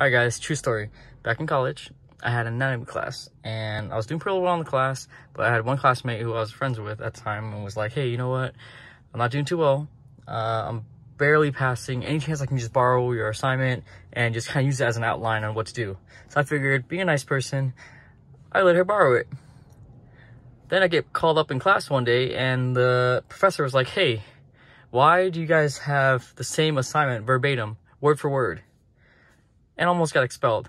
Alright guys, true story. Back in college, I had an anatomy class and I was doing pretty well in the class, but I had one classmate who I was friends with at the time and was like, hey, you know what? I'm not doing too well. Uh, I'm barely passing. Any chance I can just borrow your assignment and just kind of use it as an outline on what to do. So I figured, being a nice person, I let her borrow it. Then I get called up in class one day and the professor was like, hey, why do you guys have the same assignment verbatim, word for word? And almost got expelled.